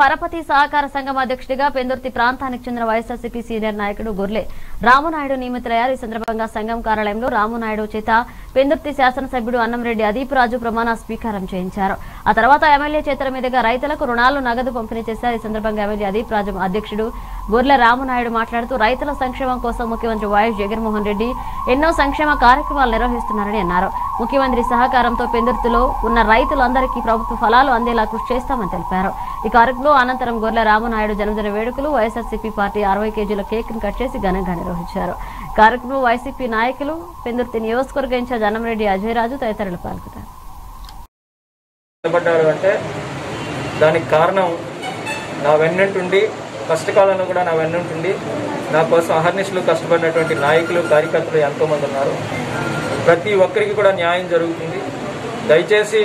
పరపతి సహకార సంఘం అధ్యక్షుడిగా పెందుర్తి ప్రాంతానికి చెందిన వైఎస్ఆర్సీపీ సీనియర్ నాయకుడు గొర్లె రామునాయుడు నియమితులయ్యారు. ఈ సందర్భంగా సంఘం కార్యాలయంలో రామునాయుడు చేత పెందుర్తి శాసనసభ్యుడు అన్నంరెడ్డి అదీప్ రాజు ప్రమాణ స్వీకారం చేయించారు. ఆ తర్వాత ఎమ్మెల్యే చేతుల మీదుగా రైతులకు రుణాలు నగదు పంపిణీ చేశారు. ఈ సందర్భంగా ఎమ్మెల్యే అదీపరాజు అధ్యక్షుడు గొర్లె రామునాయుడు మాట్లాడుతూ రైతుల సంక్షేమం కోసం ముఖ్యమంత్రి వైఎస్ జగన్మోహన్ రెడ్డి ఎన్నో సంక్షేమ కార్యక్రమాలు నిర్వహిస్తున్నారని అన్నారు. ముఖ్యమంత్రి సహకారంతో పెందుర్తిలో ఉన్న రైతులందరికీ ప్రభుత్వ ఫలాలు అందేలా కృషి చేస్తామని తెలిపారు. ఈ కార్యక్రమంలో అనంతరం గొర్రెల రామనాయుడు జన్మదిన వేడుకలు వైఎస్ఆర్సీపీ పార్టీ అరవై కేజీల కేక్ను కట్ చేసి ఘనంగా నిర్వహించారు. కార్యక్రమంలో వైసీపీ నాయకులు పెందుర్తి నియోజకవర్గ ఇన్ఛార్జ్ అన్నంరెడ్డి అజయరాజు తదితరులు పాల్గొన్నారు. అంటే దానికి కారణం నా వెన్నంటుండి కష్టకాలంలో కూడా నా వెన్నంటుండి నా కోసం అహర్నిశలు కష్టపడినటువంటి నాయకులు కార్యకర్తలు ఎంతోమంది ఉన్నారు. ప్రతి ఒక్కరికి కూడా న్యాయం జరుగుతుంది. దయచేసి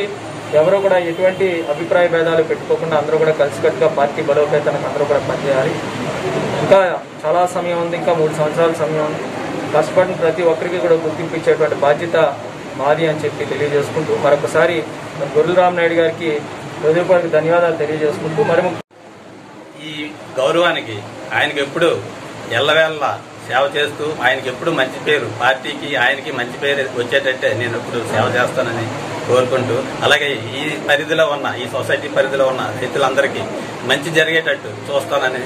ఎవరు కూడా ఎటువంటి అభిప్రాయ భేదాలు పెట్టుకోకుండా అందరూ కూడా కలిసికట్టుగా పార్టీ బలోపేతానికి అందరూ కూడా పనిచేయాలి. ఇంకా చాలా సమయం ఉంది ఇంకా మూడు సంవత్సరాల సమయం ఉంది. కష్టపడిన ప్రతి ఒక్కరికి కూడా గుర్తింపు ఇచ్చేటువంటి బాధ్యత మాది అని చెప్పి తెలియజేసుకుంటూ మరొకసారి గొర్రెల నాయుడు గారికి హృదయపూర్వక ధన్యవాదాలు తెలియజేసుకుంటూ మరి ఈ గౌరవానికి ఆయనకి ఎప్పుడు ఎల్లవేళ్ళ సేవ చేస్తూ ఆయనకి ఎప్పుడు మంచి పేరు పార్టీకి ఆయనకి మంచి పేరు వచ్చేటట్టే నేను ఎప్పుడు సేవ చేస్తానని కోరుకుంటూ అలాగే ఈ పరిధిలో ఉన్న ఈ సొసైటీ పరిధిలో ఉన్న రైతులందరికీ మంచి జరిగేటట్టు చూస్తానని